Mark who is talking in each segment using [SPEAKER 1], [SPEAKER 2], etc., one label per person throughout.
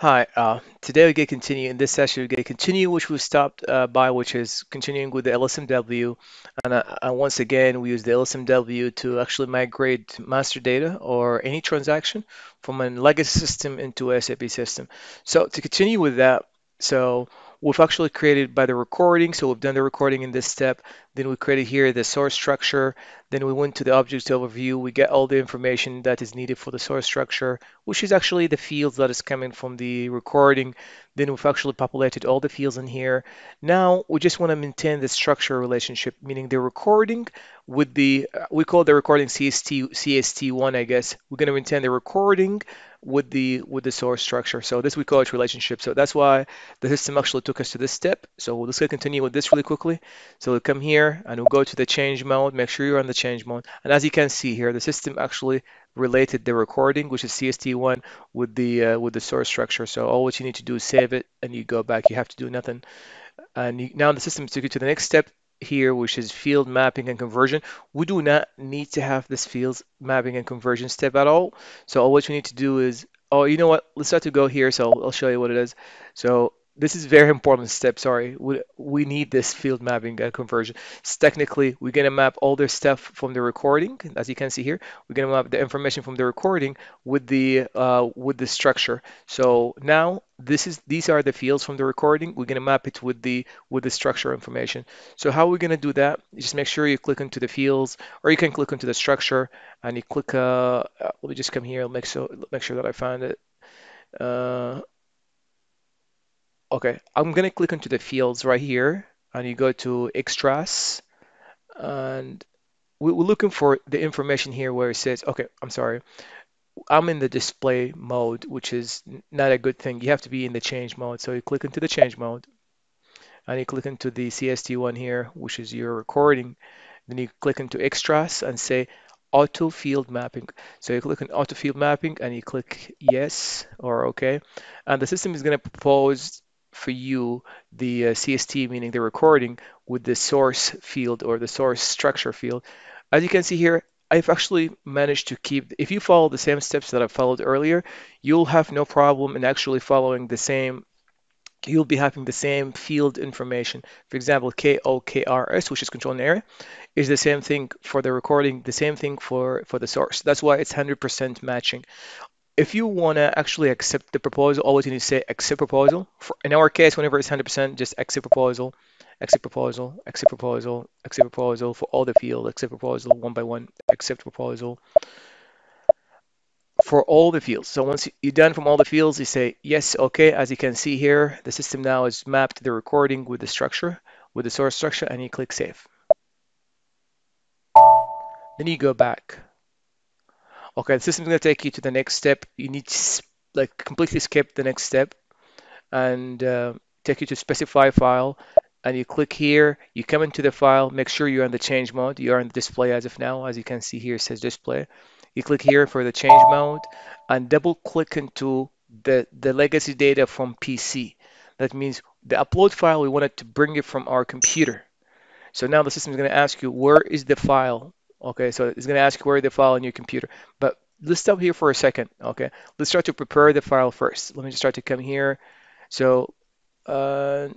[SPEAKER 1] Hi, uh, today we're going to continue in this session. We're going to continue which we stopped uh, by, which is continuing with the LSMW. And uh, once again, we use the LSMW to actually migrate master data or any transaction from a legacy system into a SAP system. So to continue with that, so we've actually created by the recording. So we've done the recording in this step. Then we created here the source structure. Then we went to the object overview. We get all the information that is needed for the source structure, which is actually the fields that is coming from the recording. Then we've actually populated all the fields in here. Now we just want to maintain the structure relationship, meaning the recording with the, uh, we call the recording CST, CST1, I guess. We're going to maintain the recording with the with the source structure. So this we call it relationship. So that's why the system actually took us to this step. So let's go continue with this really quickly. So we'll come here and we'll go to the change mode. Make sure you're on the change mode. And as you can see here, the system actually related the recording, which is CST1, with the uh, with the source structure. So all what you need to do is save it and you go back. You have to do nothing. And you, now the system took you to the next step here, which is field mapping and conversion. We do not need to have this fields mapping and conversion step at all. So all what you need to do is, oh, you know what? Let's start to go here. So I'll show you what it is. So this is very important step. Sorry, we, we need this field mapping and conversion. So technically, we're gonna map all the stuff from the recording, as you can see here. We're gonna map the information from the recording with the uh, with the structure. So now this is these are the fields from the recording. We're gonna map it with the with the structure information. So how are we gonna do that? You just make sure you click into the fields, or you can click into the structure and you click. Uh, uh let me just come here. Make so make sure that I find it. Uh, Okay, I'm gonna click into the fields right here and you go to extras and we're looking for the information here where it says, okay, I'm sorry, I'm in the display mode, which is not a good thing. You have to be in the change mode. So you click into the change mode and you click into the CST1 here, which is your recording. Then you click into extras and say auto field mapping. So you click on auto field mapping and you click yes or okay. And the system is going to propose for you the uh, CST, meaning the recording, with the source field or the source structure field. As you can see here, I've actually managed to keep, if you follow the same steps that I followed earlier, you'll have no problem in actually following the same you'll be having the same field information. For example, KOKRS, which is control area, is the same thing for the recording, the same thing for, for the source. That's why it's 100% matching if you want to actually accept the proposal, always you need to say accept proposal. For, in our case, whenever it's 100%, just accept proposal, accept proposal, accept proposal, accept proposal for all the field, accept proposal one by one, accept proposal for all the fields. So once you're done from all the fields, you say yes, okay. As you can see here, the system now is mapped the recording with the structure, with the source structure, and you click save. Then you go back Okay, the system's going to take you to the next step. You need to like completely skip the next step and uh, take you to specify file. And you click here, you come into the file, make sure you're in the change mode. You are in the display as of now. As you can see here, it says display. You click here for the change mode and double click into the, the legacy data from PC. That means the upload file, we wanted to bring it from our computer. So now the system is going to ask you, where is the file Okay, so it's going to ask where the file on your computer. But let's stop here for a second. Okay, let's start to prepare the file first. Let me just start to come here. So uh,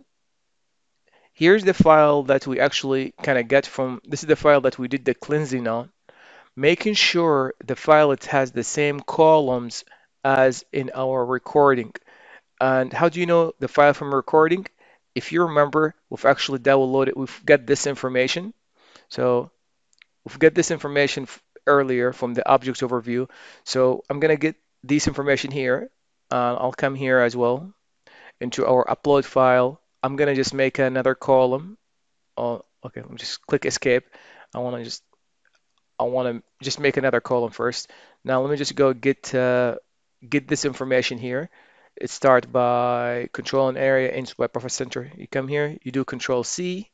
[SPEAKER 1] here's the file that we actually kind of get from, this is the file that we did the cleansing on, making sure the file it has the same columns as in our recording. And how do you know the file from recording? If you remember, we've actually downloaded, we've got this information. So We've got this information earlier from the objects overview. So I'm going to get this information here. Uh, I'll come here as well into our upload file. I'm going to just make another column. Oh, okay, let me just click escape. I want to just I want to just make another column first. Now let me just go get uh, get this information here. It starts by control an area in by profit center. You come here, you do control C,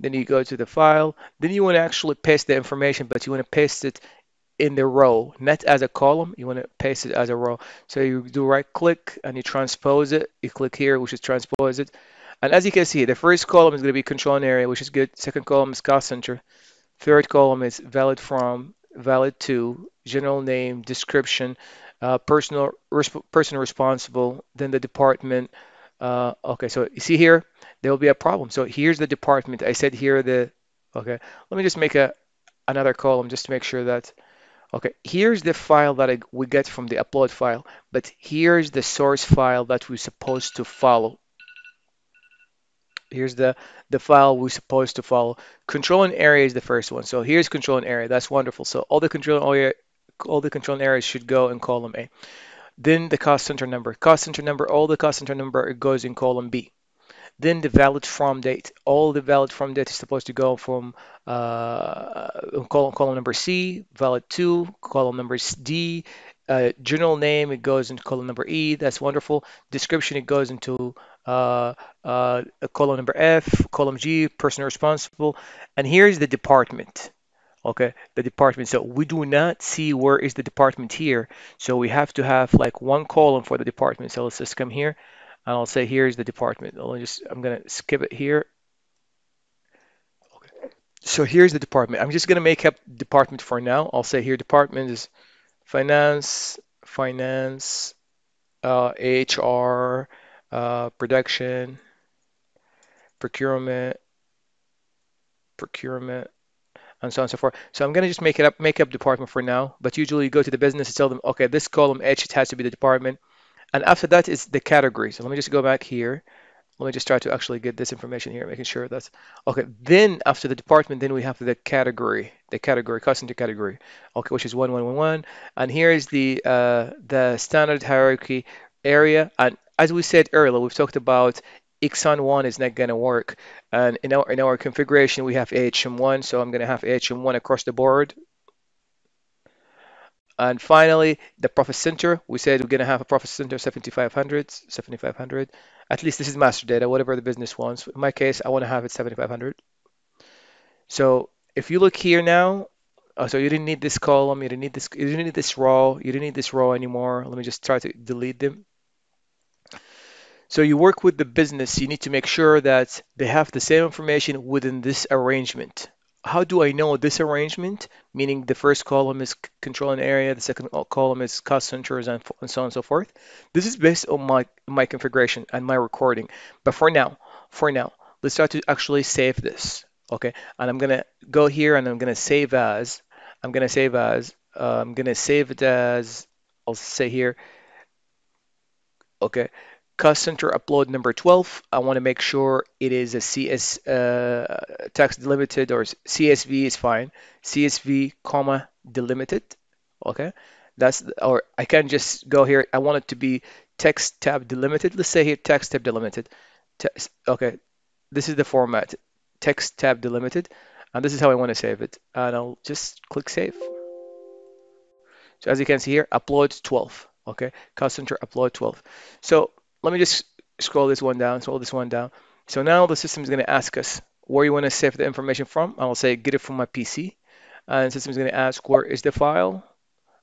[SPEAKER 1] then you go to the file. Then you want to actually paste the information, but you want to paste it in the row, not as a column. You want to paste it as a row. So you do right click and you transpose it. You click here, which is transpose it. And as you can see, the first column is going to be control area, which is good. Second column is cost center. Third column is valid from, valid to, general name, description, uh, personal person responsible, then the department. Uh, okay, so you see here, there will be a problem. So here's the department. I said here the, okay, let me just make a another column just to make sure that, okay, here's the file that I, we get from the upload file, but here's the source file that we're supposed to follow. Here's the, the file we're supposed to follow. Control and area is the first one. So here's control and area. That's wonderful. So all the control area, all the control areas should go in column A. Then the cost center number. Cost center number, all the cost center number goes in column B. Then the valid from date. All the valid from date is supposed to go from uh, column, column number C, valid 2, column number D, uh, general name, it goes into column number E. That's wonderful. Description, it goes into uh, uh, column number F, column G, person responsible. And here's the department. Okay, the department. So we do not see where is the department here. So we have to have like one column for the department. So let's just come here and I'll say here's the department. I'll just I'm gonna skip it here. Okay. So here's the department. I'm just gonna make up department for now. I'll say here department is finance, finance, uh, HR, uh, production, procurement, procurement, and so on and so forth. So I'm gonna just make it up, make up department for now. But usually you go to the business and tell them, okay, this column H it has to be the department. And after that is the category. So let me just go back here. Let me just try to actually get this information here, making sure that's okay. Then after the department, then we have the category, the category, cost center category, okay, which is 1111. And here is the uh, the standard hierarchy area. And as we said earlier, we've talked about Exxon1 is not going to work. And in our in our configuration, we have AHM1, so I'm going to have AHM1 across the board and finally, the profit center, we said we're going to have a profit center 7500, 7500. At least this is master data, whatever the business wants. In my case, I want to have it 7500. So if you look here now, uh, so you didn't need this column, you didn't need this, you didn't need this row, you didn't need this row anymore. Let me just try to delete them. So you work with the business, you need to make sure that they have the same information within this arrangement how do I know this arrangement? Meaning the first column is control and area, the second column is cost centers, and, and so on and so forth. This is based on my my configuration and my recording. But for now, for now, let's start to actually save this. Okay, and I'm gonna go here and I'm gonna save as. I'm gonna save as. Uh, I'm gonna save it as. I'll say here. Okay, cost center upload number 12. I want to make sure it is a CS uh, text delimited or CSV is fine. CSV comma delimited. Okay, that's or I can just go here. I want it to be text tab delimited. Let's say here text tab delimited. Okay, this is the format text tab delimited, and this is how I want to save it. And I'll just click save. So as you can see here, upload 12. Okay, cost center upload 12. So let me just scroll this one down, scroll this one down. So now the system is going to ask us where you want to save the information from. I'll say get it from my PC. And the system is going to ask where is the file.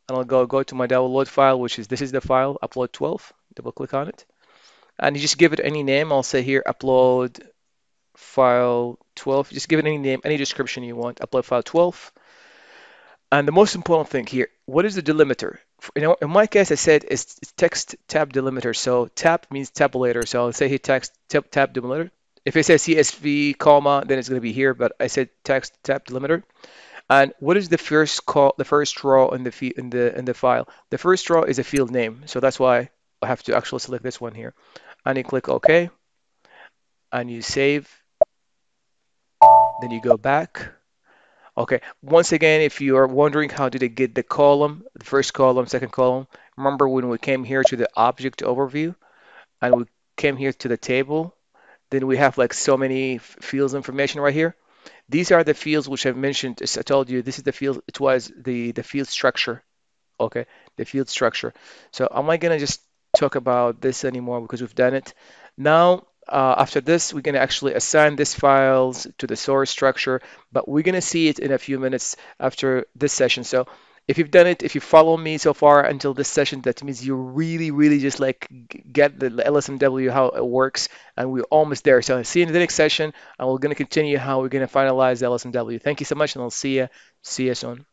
[SPEAKER 1] And I'll go go to my download file, which is this is the file, upload 12. Double click on it. And you just give it any name. I'll say here upload file 12. Just give it any name, any description you want. Upload file 12. And the most important thing here, what is the delimiter? You know, in my case, I said it's, text tab delimiter. So tab means tabulator. So I'll say here text tab, tab delimiter. If it says CSV comma, then it's going to be here. But I said text tab delimiter. And what is the first call, the first row in the in the in the file? The first row is a field name. So that's why I have to actually select this one here. And you click OK. And you save. Then you go back Okay, once again, if you are wondering how did I get the column, the first column, second column, remember when we came here to the object overview and we came here to the table, then we have like so many fields information right here. These are the fields which I've mentioned. As I told you, this is the field, it was the, the field structure. Okay, the field structure. So I'm I gonna just talk about this anymore because we've done it. Now uh, after this, we're going to actually assign these files to the source structure, but we're going to see it in a few minutes after this session. So if you've done it, if you follow me so far until this session, that means you really, really just like get the LSMW, how it works, and we're almost there. So see you in the next session, and we're going to continue how we're going to finalize LSMW. Thank you so much, and I'll see you, see you soon.